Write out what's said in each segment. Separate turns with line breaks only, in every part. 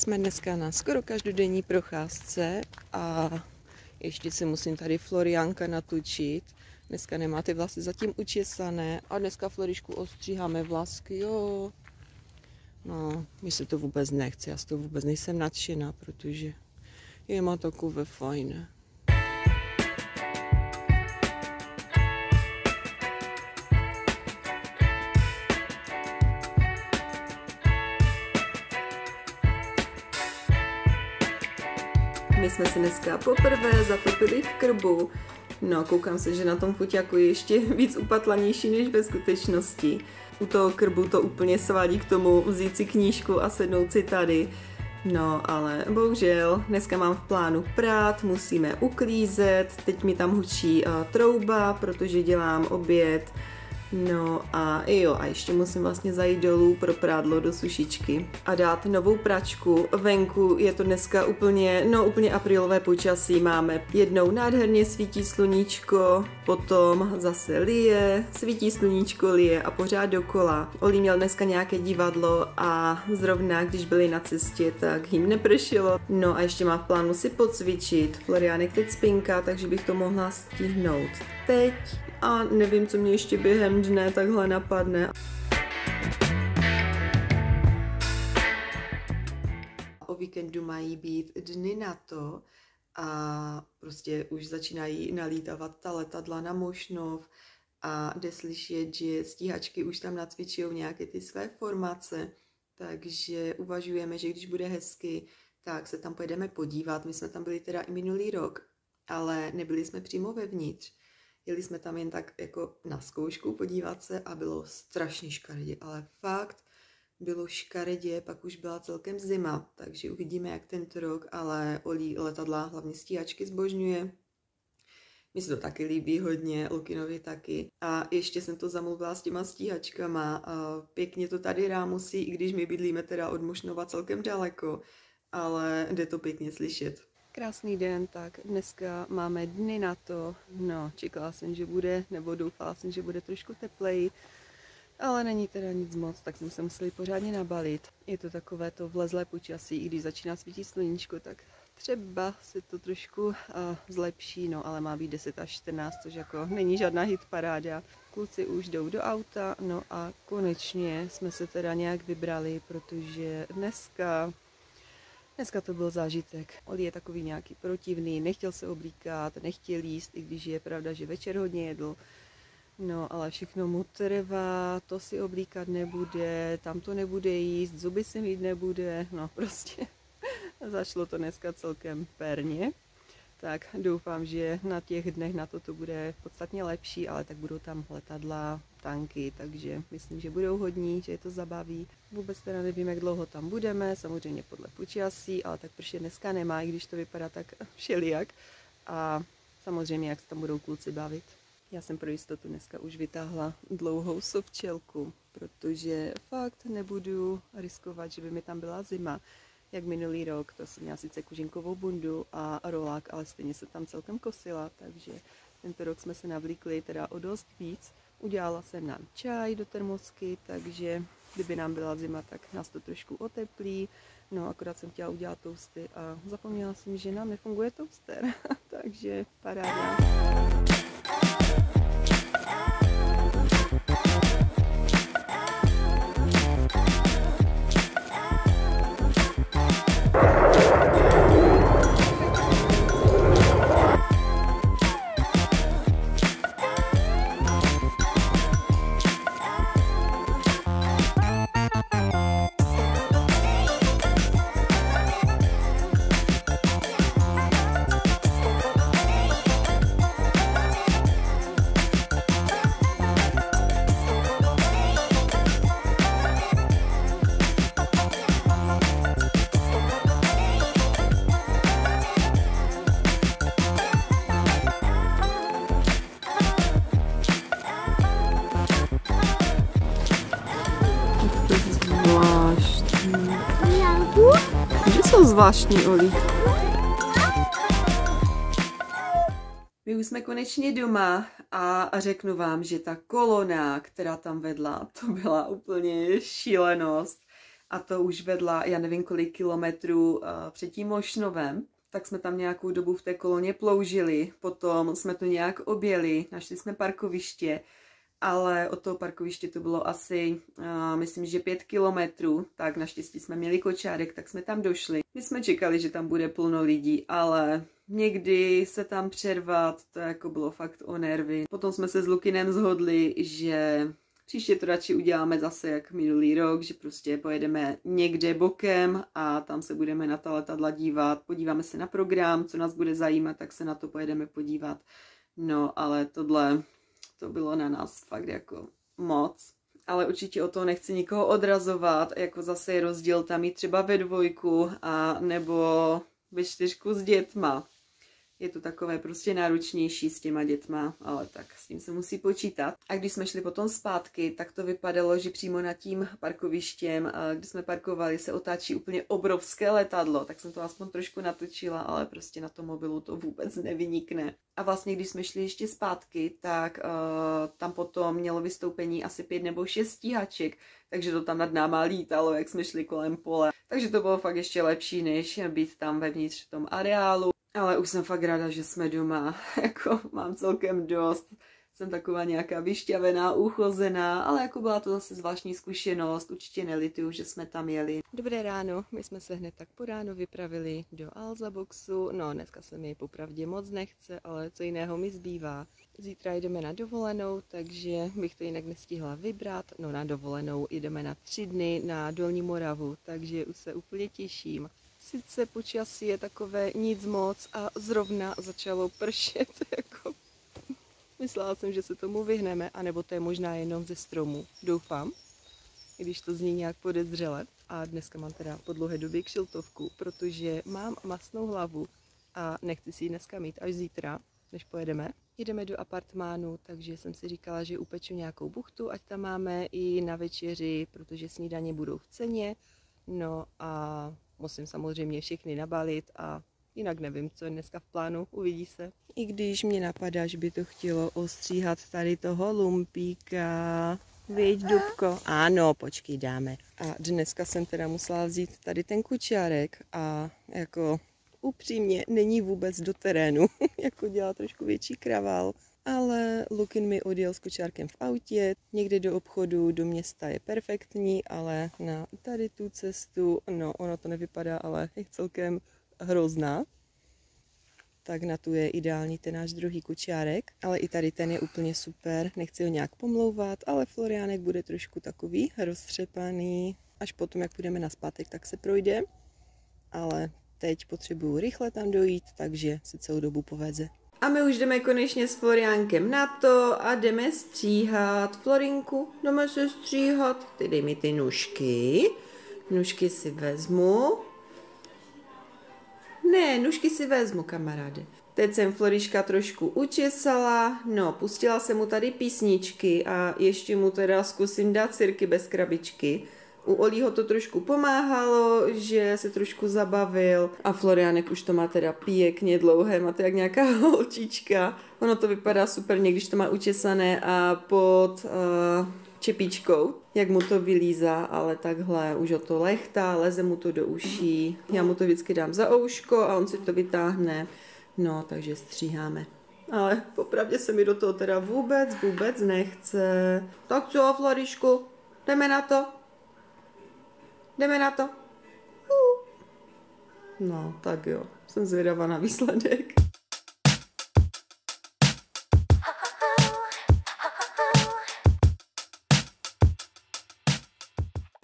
Jsme dneska na skoro každodenní procházce a ještě si musím tady Florianka natučit. Dneska nemá ty vlasy zatím učesané a dneska Florišku ostříháme vlasky, jo. No, mi se to vůbec nechce, já z toho vůbec nejsem nadšená, protože je má takové fajné. Jsme se dneska poprvé zatopili v krbu. No, koukám se, že na tom foťáku je ještě víc upatlanější než ve skutečnosti. U toho krbu to úplně svádí k tomu vzít si knížku a sednout si tady. No, ale bohužel, dneska mám v plánu prát, musíme uklízet, teď mi tam hučí uh, trouba, protože dělám oběd, No a jo, a ještě musím vlastně zajít dolů pro prádlo do sušičky a dát novou pračku. Venku je to dneska úplně, no úplně aprilové počasí. Máme jednou nádherně svítí sluníčko, potom zase lije, svítí sluníčko, lije a pořád dokola. Oli měl dneska nějaké divadlo a zrovna, když byli na cestě, tak jim nepršilo. No a ještě má v plánu si pocvičit. Floriánek teď spinka, takže bych to mohla stihnout teď a nevím, co mě ještě během dne takhle napadne. O víkendu mají být dny na to a prostě už začínají nalítávat ta letadla na Mošnov a jde slyšet, že stíhačky už tam nacvičují nějaké ty své formace, takže uvažujeme, že když bude hezky, tak se tam pojedeme podívat. My jsme tam byli teda i minulý rok, ale nebyli jsme přímo vevnitř. Jeli jsme tam jen tak jako na zkoušku podívat se a bylo strašně škaredě, ale fakt bylo škaredě, pak už byla celkem zima, takže uvidíme, jak tento rok, ale Olí letadla, hlavně stíhačky zbožňuje. Mně se to taky líbí hodně, Lukinovi taky. A ještě jsem to zamluvila s těma stíhačkama. A pěkně to tady rámusí, i když my bydlíme teda od Mošnova celkem daleko, ale jde to pěkně slyšet. Krásný den, tak dneska máme dny na to. No, čekala jsem, že bude, nebo doufala jsem, že bude trošku tepleji, ale není teda nic moc, tak jsme se museli pořádně nabalit. Je to takové to vlezlé počasí, i když začíná svítit sluníčko, tak třeba se to trošku uh, zlepší, no ale má být 10 až 14, což jako není žádná hit paráda. Kluci už jdou do auta, no a konečně jsme se teda nějak vybrali, protože dneska Dneska to byl zážitek. Oli je takový nějaký protivný, nechtěl se oblíkat, nechtěl jíst, i když je pravda, že večer hodně jedl. No, ale všechno mu trvá, to si oblíkat nebude, tam to nebude jíst, zuby si mít nebude, no prostě zašlo to dneska celkem perně tak doufám, že na těch dnech na to to bude podstatně lepší, ale tak budou tam letadla, tanky, takže myslím, že budou hodní, že je to zabaví. Vůbec teda nevím, jak dlouho tam budeme, samozřejmě podle počasí, ale tak prště dneska nemá, i když to vypadá tak všelijak. A samozřejmě, jak se tam budou kluci bavit. Já jsem pro jistotu dneska už vytáhla dlouhou sovčelku, protože fakt nebudu riskovat, že by mi tam byla zima jak minulý rok. To jsem měla sice kužinkovou bundu a rolák, ale stejně se tam celkem kosila, takže tento rok jsme se navlíkli teda o dost víc. Udělala jsem nám čaj do termosky, takže kdyby nám byla zima, tak nás to trošku oteplí. No, akorát jsem chtěla udělat toasty a zapomněla jsem, že nám nefunguje toaster, takže paráda. Zvláštní, Oli. My už jsme konečně doma a řeknu vám, že ta kolona, která tam vedla, to byla úplně šílenost. a to už vedla, já nevím kolik kilometrů uh, před tím Mošnovem, tak jsme tam nějakou dobu v té koloně ploužili, potom jsme to nějak objeli, našli jsme parkoviště, ale od toho parkoviště to bylo asi, uh, myslím, že pět kilometrů, tak naštěstí jsme měli kočárek, tak jsme tam došli. My jsme čekali, že tam bude plno lidí, ale někdy se tam přervat, to jako bylo fakt o nervy. Potom jsme se s Lukinem zhodli, že Příště to radši uděláme zase jak minulý rok, že prostě pojedeme někde bokem a tam se budeme na ta letadla dívat, podíváme se na program, co nás bude zajímat, tak se na to pojedeme podívat. No, ale tohle, to bylo na nás fakt jako moc. Ale určitě o to nechci nikoho odrazovat, jako zase je rozdíl tam jít třeba ve dvojku a nebo ve čtyřku s dětma je to takové prostě náročnější s těma dětma, ale tak s tím se musí počítat. A když jsme šli potom zpátky, tak to vypadalo, že přímo nad tím parkovištěm, kde jsme parkovali, se otáčí úplně obrovské letadlo, tak jsem to aspoň trošku natočila, ale prostě na tom mobilu to vůbec nevynikne. A vlastně, když jsme šli ještě zpátky, tak uh, tam potom mělo vystoupení asi pět nebo šest stíhaček, takže to tam nad náma lítalo, jak jsme šli kolem pole. Takže to bylo fakt ještě lepší, než být tam vevnitř v tom areálu. Ale už jsem fakt ráda, že jsme doma. jako mám celkem dost. Jsem taková nějaká vyšťavená, uchozená, ale jako byla to zase zvláštní zkušenost. Určitě nelituju, že jsme tam jeli. Dobré ráno, my jsme se hned tak po ránu vypravili do Alza boxu. No, dneska se mi popravdě moc nechce, ale co jiného mi zbývá. Zítra jdeme na dovolenou, takže bych to jinak nestihla vybrat. No na dovolenou jdeme na tři dny na Dolní Moravu, takže už se úplně těším. Sice počasí je takové nic moc a zrovna začalo pršet, jako myslela jsem, že se tomu vyhneme, anebo to je možná jenom ze stromu, doufám, když to zní nějak podezřele. A dneska mám teda po dlouhé době kšiltovku, protože mám masnou hlavu a nechci si ji dneska mít až zítra, než pojedeme. Jdeme do apartmánu, takže jsem si říkala, že upeču nějakou buchtu, ať tam máme i na večeři, protože snídaně budou v ceně. No a musím samozřejmě všechny nabalit a jinak nevím, co je dneska v plánu, uvidí se. I když mě napadá, že by to chtělo ostříhat tady toho lumpíka, Víď, Dubko. Ano, počkej, dáme. A dneska jsem teda musela vzít tady ten kučárek a jako upřímně není vůbec do terénu, jako dělá trošku větší kravál ale Lukin mi odjel s kočárkem v autě, někde do obchodu, do města je perfektní, ale na tady tu cestu, no ono to nevypadá, ale je celkem hrozná. Tak na tu je ideální ten náš druhý kočárek, ale i tady ten je úplně super, nechci ho nějak pomlouvat, ale Floriánek bude trošku takový roztřepaný, až potom, jak půjdeme na zpátek, tak se projde, ale teď potřebuju rychle tam dojít, takže se celou dobu poveze. A my už jdeme konečně s Floriánkem na to a jdeme stříhat. Florinku, jdeme se stříhat. Ty dej mi ty nůžky. Nůžky si vezmu. Ne, nůžky si vezmu, kamaráde. Teď jsem Floriška trošku učesala, no, pustila jsem mu tady písničky a ještě mu teda zkusím dát cirky bez krabičky. U Olího to trošku pomáhalo, že se trošku zabavil a Florianek už to má teda pěkně dlouhé, má to jak nějaká holčička. Ono to vypadá super, když to má učesané a pod uh, čepičkou, jak mu to vylízá, ale takhle už o to lechtá, leze mu to do uší. Já mu to vždycky dám za ouško a on si to vytáhne. No, takže stříháme. Ale popravdě se mi do toho teda vůbec, vůbec nechce. Tak co, Florišku, jdeme na to? Jdeme na to. No, tak jo. Jsem zvědavá na výsledek.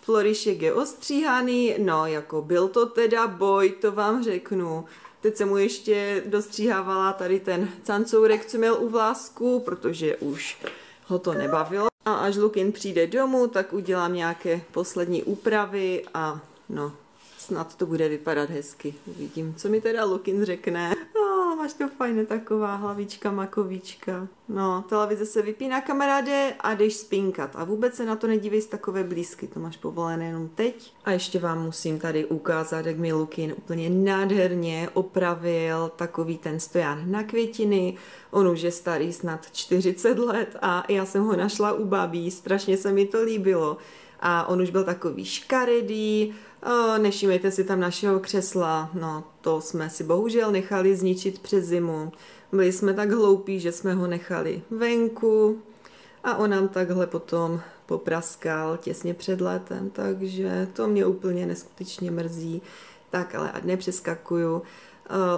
Florišek je ostříhaný, no jako byl to teda boj, to vám řeknu. Teď se mu ještě dostříhávala tady ten cancourek, co měl u vlásku, protože už ho to nebavilo. A až Lukin přijde domů, tak udělám nějaké poslední úpravy a no, snad to bude vypadat hezky. Uvidím, co mi teda Lukin řekne. To fajné, taková hlavička, makovička. No, televize se vypíná kamaráde a jdeš spinkat. A vůbec se na to nedívej z takové blízky, to máš povolené jenom teď. A ještě vám musím tady ukázat, jak mi Lukin úplně nádherně opravil takový ten stojan na květiny. On už je starý snad 40 let a já jsem ho našla u babí, strašně se mi to líbilo a on už byl takový škaredý, Nešímejte si tam našeho křesla, no to jsme si bohužel nechali zničit přes zimu. Byli jsme tak hloupí, že jsme ho nechali venku a on nám takhle potom popraskal těsně před létem, takže to mě úplně neskutečně mrzí. Tak ale ať nepřeskakuju.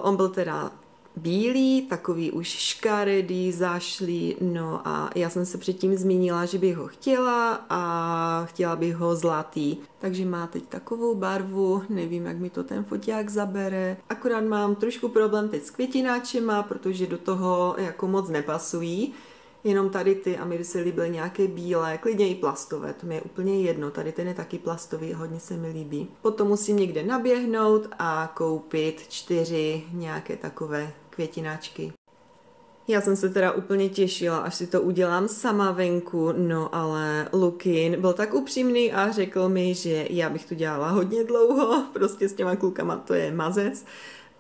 On byl teda bílý, takový už škaredý, zašlý, no a já jsem se předtím zmínila, že bych ho chtěla a chtěla bych ho zlatý. Takže má teď takovou barvu, nevím, jak mi to ten foťák zabere. Akorát mám trošku problém teď s květináčema, protože do toho jako moc nepasují. Jenom tady ty a mi by se líbily nějaké bílé, klidně i plastové, to mi je úplně jedno, tady ten je taky plastový, hodně se mi líbí. Potom musím někde naběhnout a koupit čtyři nějaké takové květináčky. Já jsem se teda úplně těšila, až si to udělám sama venku, no ale Lukin byl tak upřímný a řekl mi, že já bych to dělala hodně dlouho, prostě s těma klukama to je mazec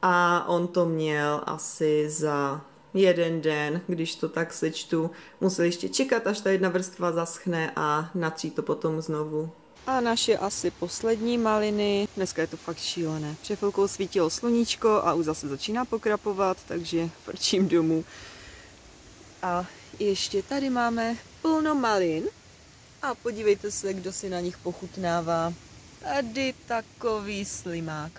a on to měl asi za jeden den, když to tak sečtu, musel ještě čekat, až ta jedna vrstva zaschne a natřít to potom znovu. A naše asi poslední maliny. Dneska je to fakt šílené. Před chvilkou svítilo sluníčko a už zase začíná pokrapovat, takže frčím domů. A ještě tady máme plno malin. A podívejte se, kdo si na nich pochutnává. Tady takový slimák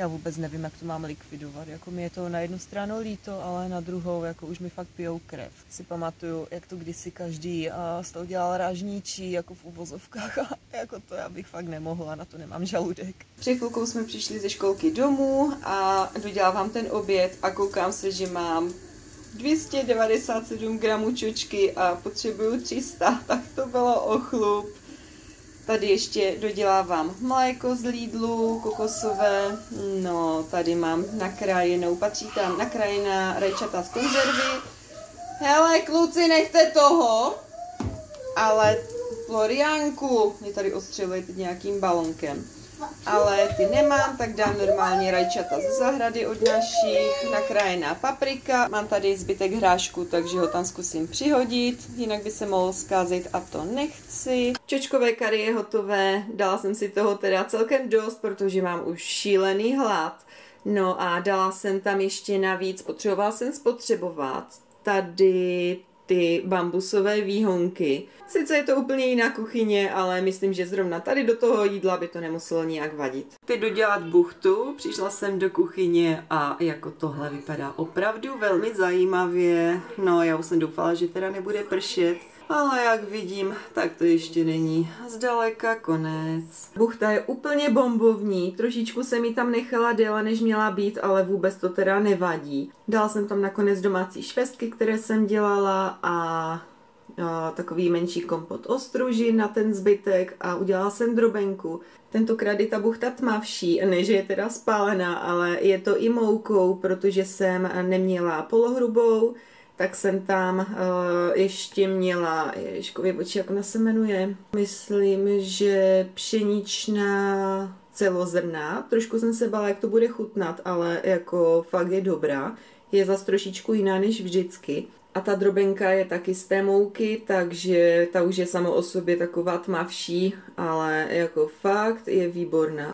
já vůbec nevím, jak to mám likvidovat. Jako mi je to na jednu stranu líto, ale na druhou jako už mi fakt pijou krev. Si pamatuju, jak to kdysi každý a z toho dělal rážníčí, jako v uvozovkách a jako to já bych fakt nemohla, na to nemám žaludek. Před chvilkou jsme přišli ze školky domů a dodělávám ten oběd a koukám se, že mám 297 gramů čočky a potřebuju 300, tak to bylo ochlup. Tady ještě dodělávám mléko z Lidlu, kokosové, no tady mám nakrájenou, patří tam nakrájená rajčata z konzervy. Hele, kluci, nechte toho, ale Floriánku mě tady ostřeluje teď nějakým balonkem ale ty nemám, tak dám normálně rajčata ze zahrady od našich, nakrájená paprika, mám tady zbytek hrášku, takže ho tam zkusím přihodit, jinak by se mohl zkázit a to nechci. Čočkové kary je hotové, dala jsem si toho teda celkem dost, protože mám už šílený hlad. No a dala jsem tam ještě navíc, potřebovala jsem spotřebovat tady ty bambusové výhonky. Sice je to úplně jiná kuchyně, ale myslím, že zrovna tady do toho jídla by to nemuselo nijak vadit. Ty dodělat buchtu, přišla jsem do kuchyně a jako tohle vypadá opravdu velmi zajímavě. No, já už jsem doufala, že teda nebude pršet, ale jak vidím, tak to ještě není zdaleka konec. Buchta je úplně bombovní, trošičku se mi tam nechala déle, než měla být, ale vůbec to teda nevadí. Dala jsem tam nakonec domácí švestky, které jsem dělala a takový menší kompot ostruži na ten zbytek a udělala jsem drobenku. Tentokrát je ta buchta tmavší, ne, že je teda spálená, ale je to i moukou, protože jsem neměla polohrubou, tak jsem tam uh, ještě měla, ježkově oči, jak ona se jmenuje, myslím, že pšeničná celozrná, trošku jsem se bála, jak to bude chutnat, ale jako fakt je dobrá, je zase trošičku jiná než vždycky. A ta drobenka je taky z té mouky, takže ta už je samo o sobě taková tmavší, ale jako fakt je výborná.